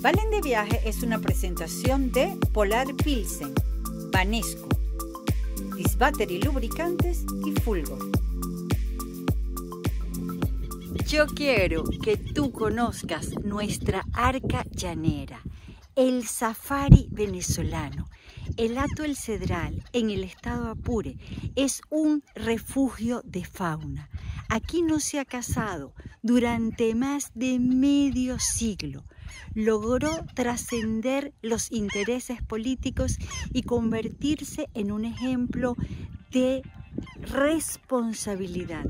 Valen de Viaje es una presentación de Polar Pilsen, Banesco, Disbattery Lubricantes y Fulgor. Yo quiero que tú conozcas nuestra arca llanera, el safari venezolano. El Hato El Cedral, en el estado Apure, es un refugio de fauna. Aquí no se ha cazado durante más de medio siglo. Logró trascender los intereses políticos y convertirse en un ejemplo de responsabilidad,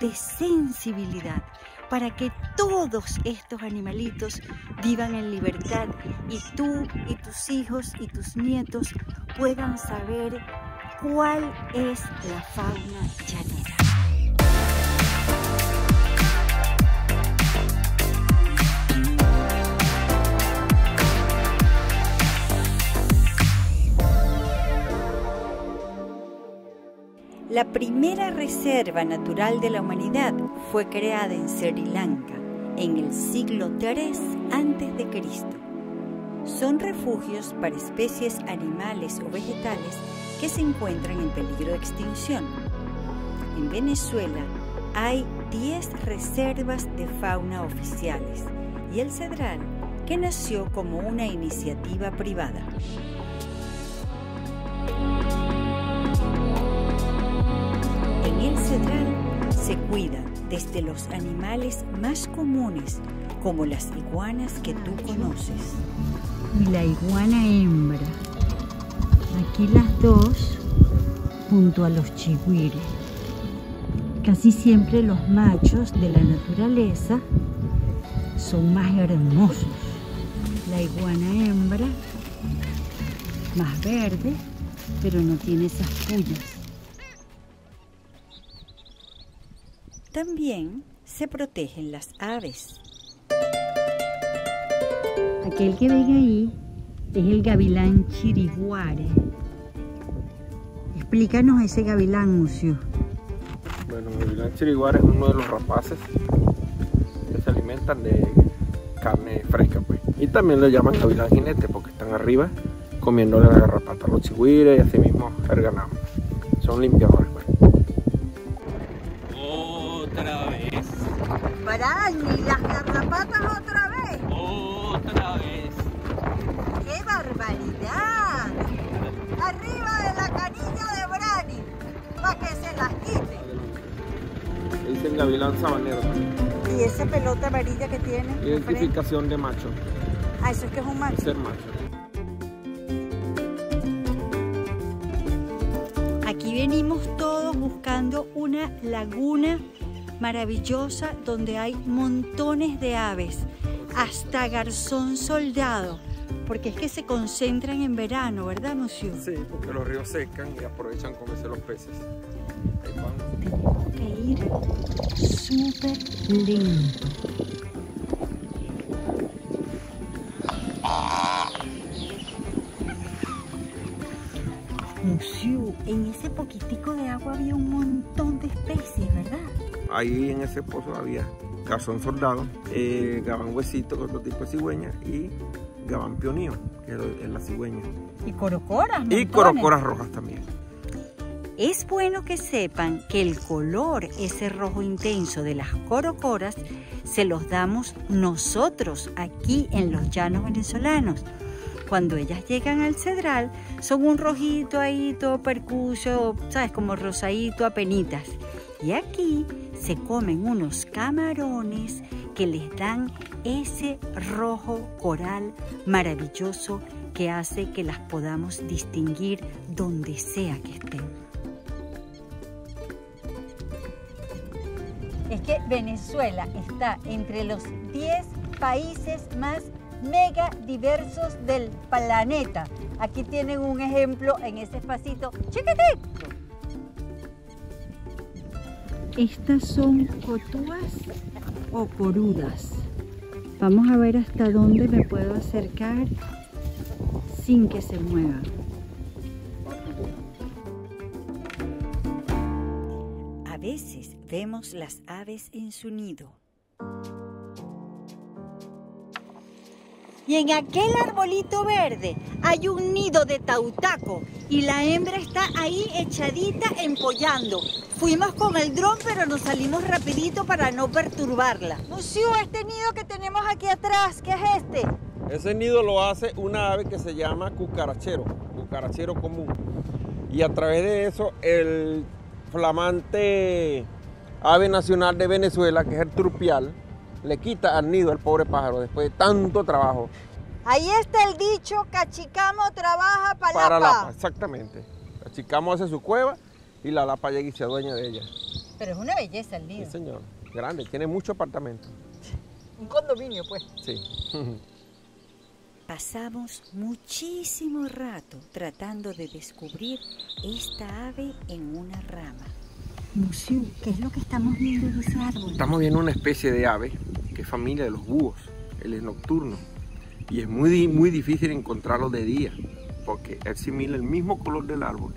de sensibilidad, para que todos estos animalitos vivan en libertad y tú y tus hijos y tus nietos puedan saber cuál es la fauna llanera. La primera reserva natural de la humanidad fue creada en Sri Lanka en el siglo III a.C. Son refugios para especies animales o vegetales que se encuentran en peligro de extinción. En Venezuela hay 10 reservas de fauna oficiales y el Cedral, que nació como una iniciativa privada. Se cuida desde los animales más comunes, como las iguanas que tú conoces. Y la iguana hembra. Aquí las dos junto a los chigüires. Casi siempre los machos de la naturaleza son más hermosos. La iguana hembra más verde, pero no tiene esas pullas. También se protegen las aves. Aquel que ven ahí es el gavilán chiriguare. Explícanos ese gavilán, Mucio. Bueno, el gavilán chiriguare es uno de los rapaces que se alimentan de carne fresca, pues. Y también le llaman gavilán jinete porque están arriba comiéndole la garrapata a los chigüires y así mismo el ganado. Son limpiadores, Dicen gavilán sabanero. ¿Y esa pelota amarilla que tiene? Identificación de macho. Ah, eso es que es un macho. Ser macho. Aquí venimos todos buscando una laguna maravillosa donde hay montones de aves, hasta garzón soldado, porque es que se concentran en verano, ¿verdad, Monsieur? Sí, porque los ríos secan y aprovechan comerse los peces. Tenemos que ir súper lento. En ese poquitico de agua había un montón de especies, ¿verdad? ahí en ese pozo había garzón soldado, eh, gabán huesito, otro tipo de cigüeña, y gabán pionío, que es la cigüeña. Y corocoras. Y corocoras rojas también. Es bueno que sepan que el color, ese rojo intenso de las corocoras, se los damos nosotros aquí en los llanos venezolanos. Cuando ellas llegan al cedral, son un rojito ahí, todo percuso, ¿sabes? Como rosadito a penitas. Y aquí se comen unos camarones que les dan ese rojo coral maravilloso que hace que las podamos distinguir donde sea que estén. Es que Venezuela está entre los 10 países más mega diversos del planeta. Aquí tienen un ejemplo en ese espacito chiquitito. Estas son cotúas o corudas. Vamos a ver hasta dónde me puedo acercar sin que se muevan. Veces vemos las aves en su nido. Y en aquel arbolito verde hay un nido de tautaco y la hembra está ahí echadita empollando. Fuimos con el dron pero nos salimos rapidito para no perturbarla. Lucio, este nido que tenemos aquí atrás, ¿qué es este? Ese nido lo hace una ave que se llama cucarachero, cucarachero común. Y a través de eso el flamante ave nacional de Venezuela, que es el turpial, le quita al nido al pobre pájaro después de tanto trabajo. Ahí está el dicho, cachicamo trabaja para, Para la Lapa, exactamente. Cachicamo hace su cueva y la Lapa llega y se adueña de ella. Pero es una belleza el Sí, nido. señor. Grande, tiene muchos apartamentos. Un condominio, pues. Sí. Pasamos muchísimo rato tratando de descubrir esta ave en una rama. Museo, ¿qué es lo que estamos viendo en ese árbol? Estamos viendo una especie de ave que es familia de los búhos. Él es nocturno. Y es muy, muy difícil encontrarlo de día, porque él simila el mismo color del árbol.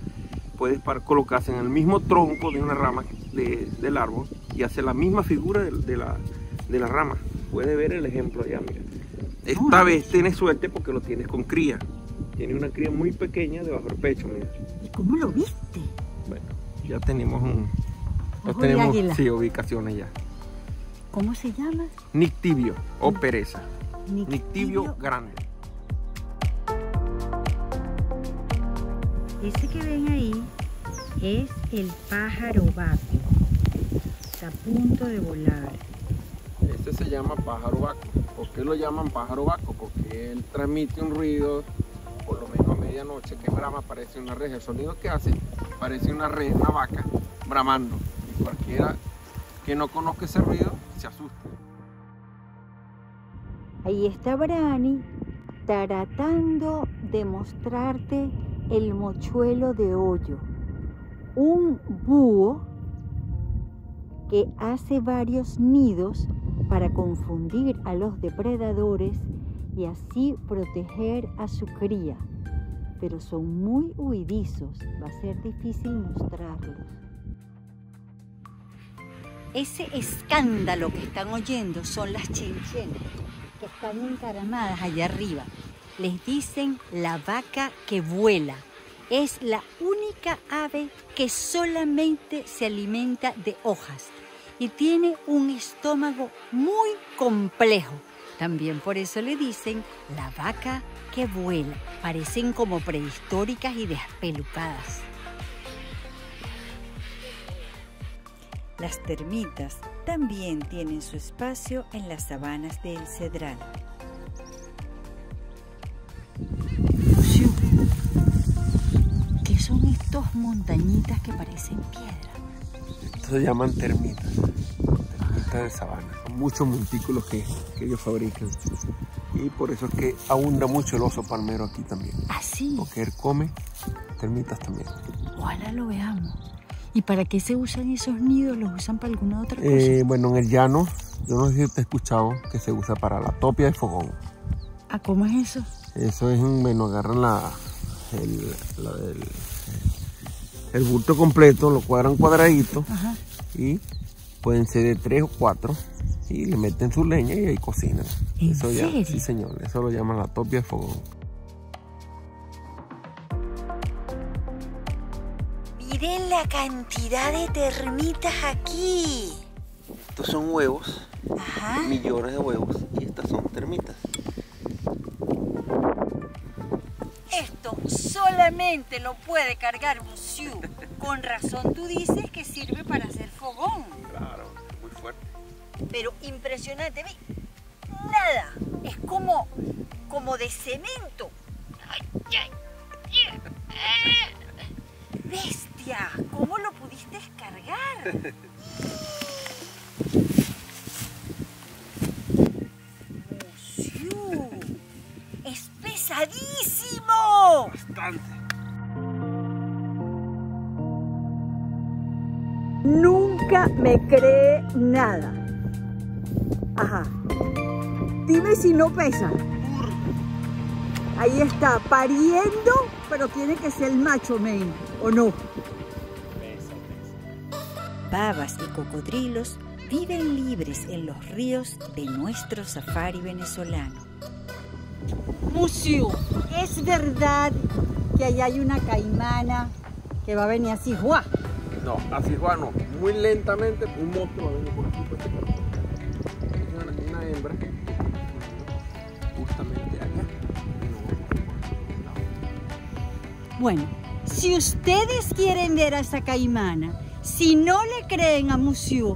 Puede colocarse en el mismo tronco de una rama de- del árbol y hacer la misma figura de, de la, de la rama. Puede ver el ejemplo allá, mira. Esta vez tienes suerte porque lo tienes con cría. Tiene una cría muy pequeña debajo del pecho, mira. ¿Y cómo lo viste? Bueno, ya tenemos un... Ojo tenemos, sí, ubicaciones ya. ¿Cómo se llama? Nictibio o pereza. Nictibio grande. Ese que ven ahí es el pájaro vaco. Está a punto de volar. Este se llama pájaro vaco. ¿Por qué lo llaman pájaro vaco? Porque él transmite un ruido, por lo menos a medianoche, que brama, parece una res. El sonido que hace parece una res, una vaca, bramando. Cualquiera que no conozca ese ruido se asusta. Ahí está Brani tratando de mostrarte el mochuelo de hoyo. Un búho que hace varios nidos para confundir a los depredadores y así proteger a su cría. Pero son muy huidizos, va a ser difícil mostrarlos. Ese escándalo que están oyendo son las chinchenas que están encaramadas allá arriba. Les dicen la vaca que vuela. Es la única ave que solamente se alimenta de hojas y tiene un estómago muy complejo. También por eso le dicen la vaca que vuela. Parecen como prehistóricas y despelucadas. Las termitas también tienen su espacio en las sabanas del Cedral. ¿qué son estos montañitas que parecen piedra? Estos se llaman termitas. Termitas de sabana. Son muchos montículos que, que ellos fabrican. Y por eso es que abunda mucho el oso palmero aquí también. Así. Porque él come termitas también. Ojalá lo veamos. ¿Y para qué se usan esos nidos? ¿Los usan para alguna otra cosa? Eh, bueno, en el llano, yo no sé si te he escuchado que se usa para la topia de fogón. ¿A cómo es eso? Eso es, bueno, agarran la, el, la- el, el bulto completo, lo cuadran cuadradito Ajá. y pueden ser de tres o cuatro y le meten su leña y ahí cocinan. ¿En eso ya, serio? sí señor, eso lo llaman la topia de fogón. Miren la cantidad de termitas aquí. Estos son huevos, Ajá. millones de huevos y estas son termitas. Esto solamente lo puede cargar un. Con razón tú dices que sirve para hacer fogón. Claro, muy fuerte. Pero impresionante, ve. Nada. Es como, como de cemento. Ay, ¿cómo lo pudiste descargar? ¡Es pesadísimo! Bastante. Nunca me cree nada. Ajá. Dime si no pesa. Ahí está, pariendo, pero tiene que ser el macho men, ¿o no? Babas y cocodrilos viven libres en los ríos de nuestro safari venezolano. Monsieur, ¿es verdad que allá hay una caimana que va a venir así, ¡juá! No, así Juan no. Muy lentamente un monstruo va a venir por aquí. Por este. Es una, una hembra. Justamente acá. No aquí lado. Bueno, si ustedes quieren ver a esa caimana, si no le creen a Monsieur,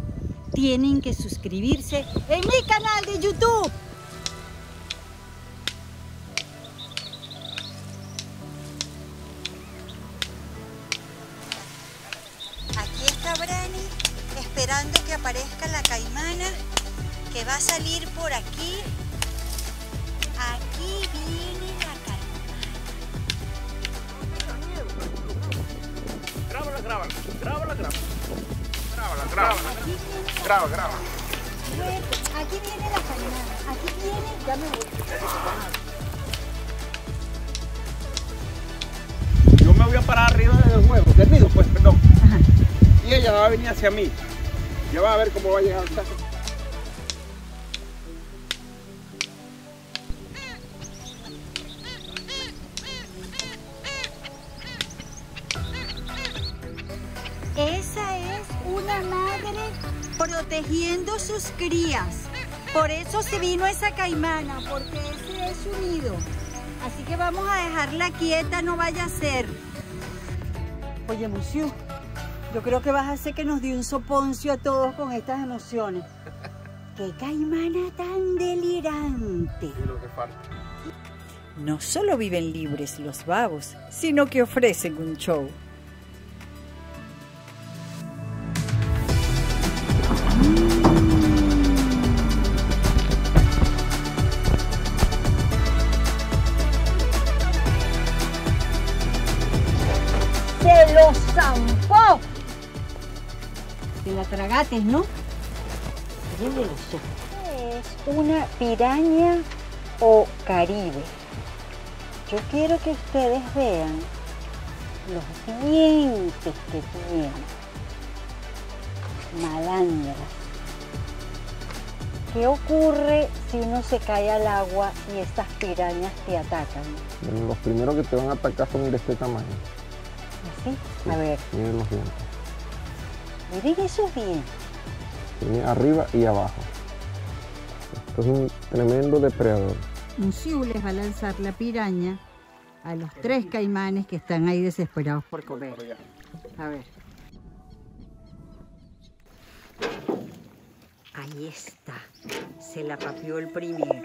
tienen que suscribirse en mi canal de YouTube. Aquí viene la caimana. Aquí viene, ya me voy. Yo me voy a parar arriba del huevo, del nido, pues, perdón. Ajá. Y ella va a venir hacia mí. Ya va a ver cómo va a llegar al caso. Esa es una madre protegiendo sus crías. Por eso se vino esa caimana, porque ese es su nido. Así que vamos a dejarla quieta, no vaya a ser. Oye, Monsieur, yo creo que vas a hacer que nos dé un soponcio a todos con estas emociones. ¡Qué caimana tan delirante! Y lo que falta. No solo viven libres los vagos, sino que ofrecen un show. Tragates, ¿no? Abriendo los ojos. Es una piraña o caribe. Yo quiero que ustedes vean los dientes que tiene. Malandra. ¿Qué ocurre si uno se cae al agua y estas pirañas te atacan? Bueno, los primeros que te van a atacar son de este tamaño. ¿Así? A ver, Miren los dientes. miren esos dientes. Arriba y abajo. Esto es un tremendo depredador. Musiu les va a lanzar la piraña a los tres caimanes que están ahí desesperados por comer. A ver. Ahí está. Se la papió el primero.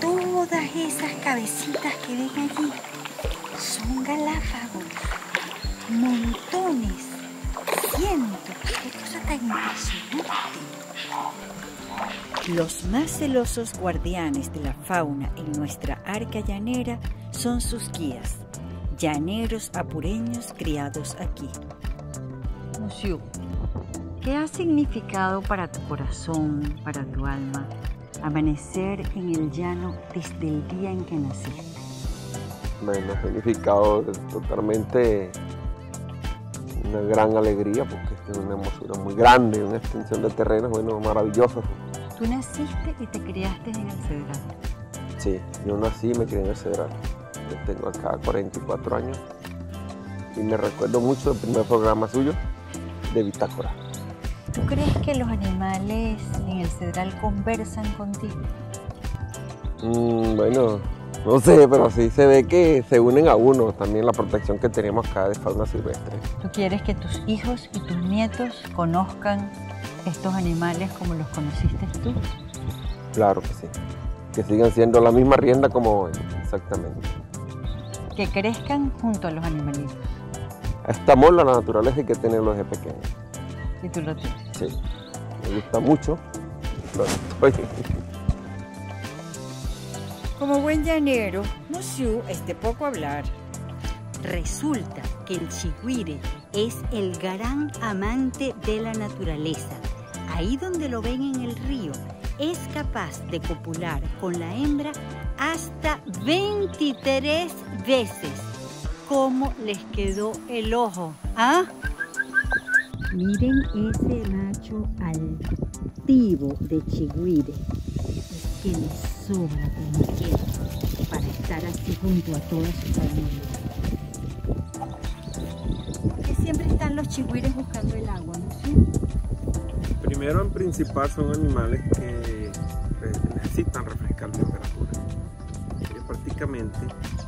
Todas esas cabecitas que ven allí son galápagos. Montones. Cientos. Qué cosa tan impresionante. Los más celosos guardianes de la fauna en nuestra arca llanera son sus guías, llaneros apureños criados aquí. Monsieur, ¿qué ha significado para tu corazón, para tu alma, amanecer en el llano desde el día en que naciste? Bueno, significado totalmente una gran alegría porque es una hermosura muy grande, una extensión de terreno, bueno, maravilloso. Tú naciste y te criaste en el Cedral. Sí, yo nací y me crié en el Cedral. Yo tengo acá 44 años y me recuerdo mucho del primer programa suyo de Bitácora. ¿Tú crees que los animales en el Cedral conversan contigo? Mm, bueno, no sé, pero sí se ve que se unen a uno también la protección que tenemos acá de fauna silvestre. ¿Tú quieres que tus hijos y tus nietos conozcan estos animales como los conociste tú? Claro que sí. Que sigan siendo la misma rienda como hoy, exactamente. Que crezcan junto a los animalitos. Este amor a la naturaleza hay que tenerlo desde pequeño. Y tú lo tienes. Sí, me gusta mucho. Lo estoy. Como buen llanero, Musiu es de poco hablar. Resulta que el chigüire es el gran amante de la naturaleza. Ahí donde lo ven en el río, es capaz de copular con la hembra hasta 23 veces. ¿Cómo les quedó el ojo? ¿Ah? Miren ese macho altivo de chigüire. Es que sobra como para estar así junto a toda su familia. Porque siempre están los chigüires buscando el agua, ¿no Primero en principal son animales que necesitan refrescar temperatura. Ellos prácticamente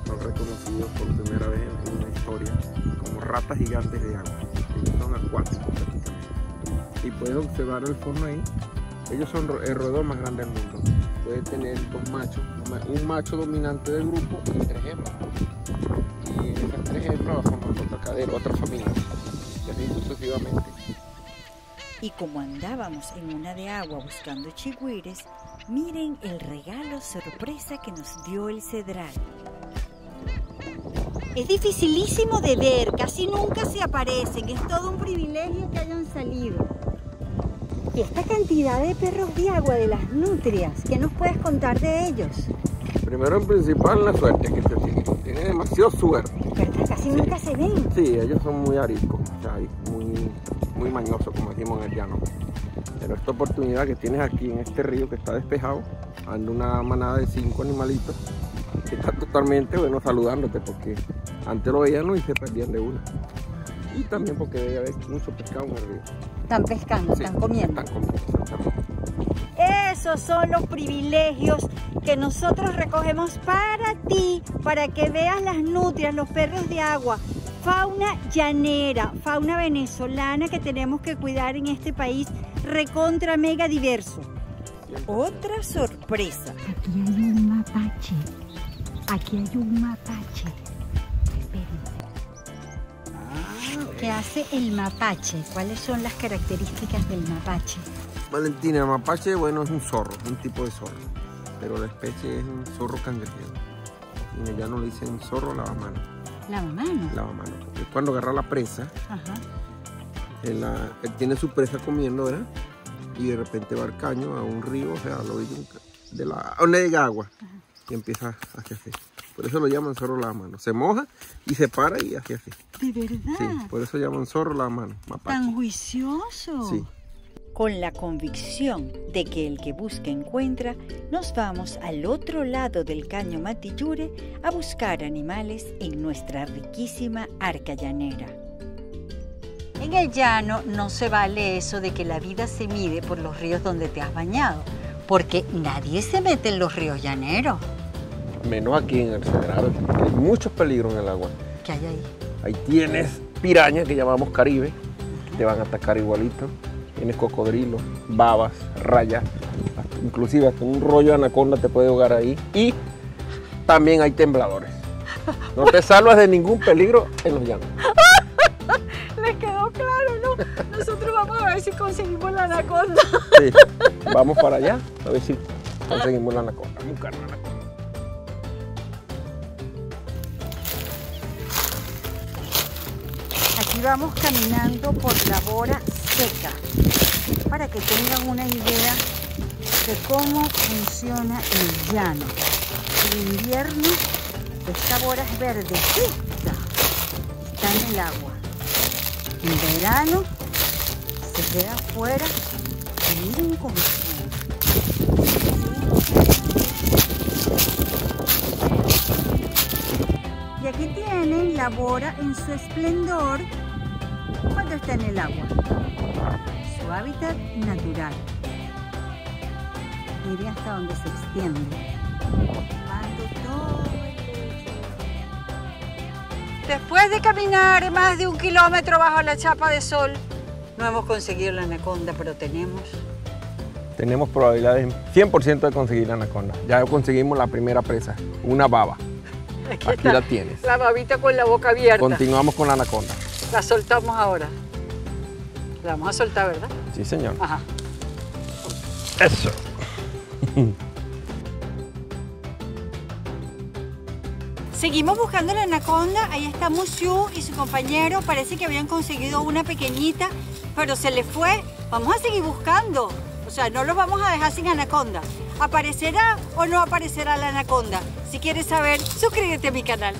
son reconocidos por primera vez en una historia como ratas gigantes de agua. Ellos son acuáticos prácticamente. Y puedes observar el fondo ahí. Ellos son el roedor más grande del mundo. Puede tener dos machos, un macho dominante del grupo y tres hembras. Y esas tres hembras van a formar otra cadera, otra familia. Y así sucesivamente. Y como andábamos en una de agua buscando chigüires, miren el regalo sorpresa que nos dio el cedral. Es dificilísimo de ver, casi nunca se aparecen, es todo un privilegio que hayan salido. Y esta cantidad de perros de agua de las nutrias, ¿qué nos puedes contar de ellos? Primero en principal la suerte que te tienen, tienen demasiado suerte. Casi nunca se ven. Sí, ellos son muy ariscos, muy, muy mañosos como decimos en el llano. Pero esta oportunidad que tienes aquí en este río que está despejado, anda una manada de cinco animalitos que están totalmente bueno saludándote porque antes lo veían y se perdían de una. Y también porque debe haber mucho pescado en el río. Están pescando, están comiendo. Están comiendo, Esos son los privilegios que nosotros recogemos para ti, para que veas las nutrias, los perros de agua, fauna llanera, fauna venezolana que tenemos que cuidar en este país recontra mega diverso. Otra sorpresa. Aquí hay un mapache. Aquí hay un mapache. ¿Qué hace el mapache? ¿Cuáles son las características del mapache? Valentina, el mapache, bueno, es un zorro, un tipo de zorro. Pero la especie es un zorro cangrejero. Y ya no le dicen zorro lavamano. ¿Lavamano? Lavamano. Es cuando agarra la presa, Él, tiene su presa comiendo, ¿verdad? Y de repente va al caño, a un río, o sea, a lo de la, donde hay agua. Y empieza a hacer. Por eso lo llaman zorro la mano. Se moja y se para y hace así. ¿De verdad? Sí, por eso llaman zorro la mano. Tan juicioso. Sí. Con la convicción de que el que busca encuentra, nos vamos al otro lado del caño Matillure a buscar animales en nuestra riquísima arca llanera. En el llano no se vale eso de que la vida se mide por los ríos donde te has bañado, porque nadie se mete en los ríos llaneros. Menos aquí en el Cedral, hay muchos peligros en el agua. ¿Qué hay ahí? Ahí tienes pirañas que llamamos caribe, te van a atacar igualito. Tienes cocodrilos, babas, rayas, inclusive hasta un rollo de anaconda te puede ahogar ahí. Y también hay tembladores. No te salvas de ningún peligro en los llanos. Les quedó claro, ¿no? Nosotros vamos a ver si conseguimos la anaconda. Sí, vamos para allá a ver si conseguimos la anaconda. buscar la anaconda. Vamos caminando por la bora seca para que tengan una idea de cómo funciona el llano. En invierno esta bora es verdecita, está en el agua. En verano se queda afuera y miren cómo Y aquí tienen la bora en su esplendor cuando está en el agua. Su hábitat natural. Miren hasta donde se extiende. Después de caminar más de un kilómetro bajo la chapa de sol, no hemos conseguido la anaconda, pero tenemos... Tenemos probabilidades 100% de conseguir la anaconda. Ya conseguimos la primera presa, una baba. Aquí, la tienes. La babita con la boca abierta. Continuamos con la anaconda. La soltamos ahora. La vamos a soltar, ¿verdad? Sí, señor. Ajá. Eso. Seguimos buscando la anaconda, ahí está Musiu y su compañero, parece que habían conseguido una pequeñita, pero se le fue. Vamos a seguir buscando, o sea, no los vamos a dejar sin anaconda. ¿Aparecerá o no aparecerá la anaconda? Si quieres saber, suscríbete a mi canal.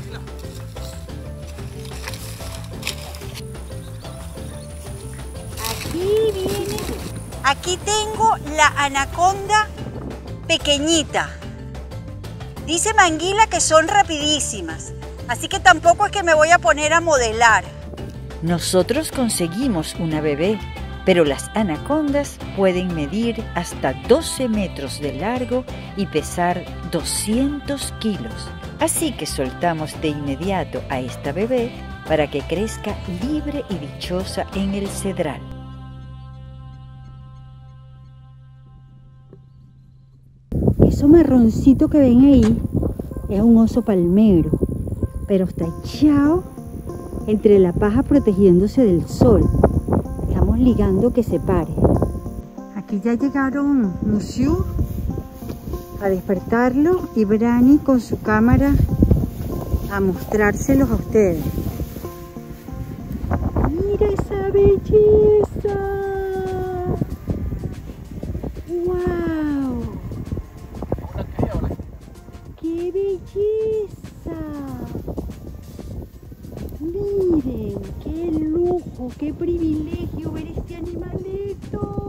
¿Qué viene? Aquí tengo la anaconda pequeñita. Dice Manguila que son rapidísimas, así que tampoco es que me voy a poner a modelar. Nosotros conseguimos una bebé, pero las anacondas pueden medir hasta 12 metros de largo y pesar 200 kilos. Así que soltamos de inmediato a esta bebé para que crezca libre y dichosa en el cedral. Marroncito que ven ahí es un oso palmero, pero está echado entre la paja protegiéndose del sol. Estamos ligando que se pare. Aquí ya llegaron Musiu a despertarlo y Brani con su cámara a mostrárselos a ustedes. Qué privilegio ver este animalito.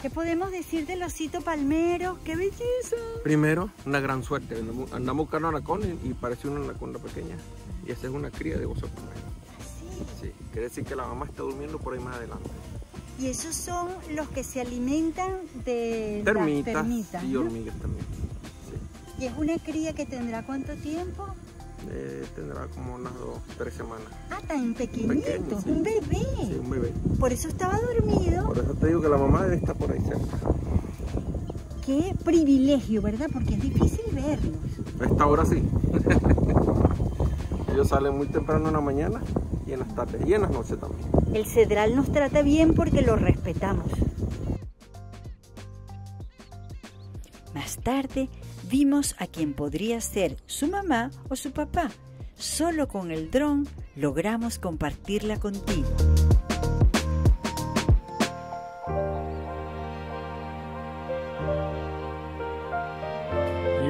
¿Qué podemos decir del osito palmero? ¡Qué belleza! Primero, una gran suerte. Andamos, buscando anaconda y parece una anaconda pequeña. Y esa es una cría de oso palmero. Sí, quiere decir que la mamá está durmiendo por ahí más adelante. Y esos son los que se alimentan de las Termitas, y ¿no? hormigas también. Sí. Y es una cría que tendrá cuánto tiempo? Eh, tendrá como unas dos, tres semanas. Ah, tan pequeñito, Pequeño, sí. un bebé. Sí, un bebé. Por eso estaba dormido. Por eso te digo que la mamá debe estar por ahí cerca. Qué privilegio, ¿verdad? Porque es difícil verlos. A esta hora sí. Ellos salen muy temprano en la mañana y en las tardes y en las noches también. El cedral nos trata bien porque lo respetamos. Más tarde vimos a quien podría ser su mamá o su papá. Solo con el dron logramos compartirla contigo.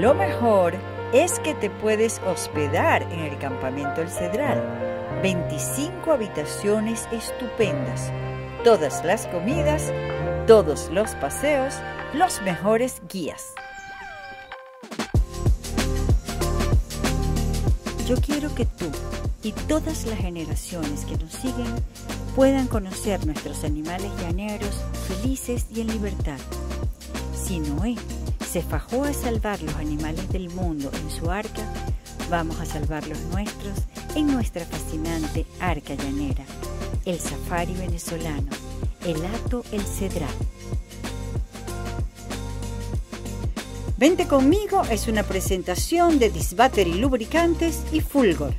Lo mejor es que te puedes hospedar en el campamento El Cedral. 25 habitaciones estupendas, todas las comidas, todos los paseos, los mejores guías. Yo quiero que tú y todas las generaciones que nos siguen puedan conocer nuestros animales llaneros felices y en libertad. Si Noé se fajó a salvar los animales del mundo en su arca, vamos a salvar los nuestros en nuestra fascinante arca llanera, el safari venezolano, el Hato El Cedral. Vente conmigo es una presentación de Disbattery Lubricantes y Fulgor.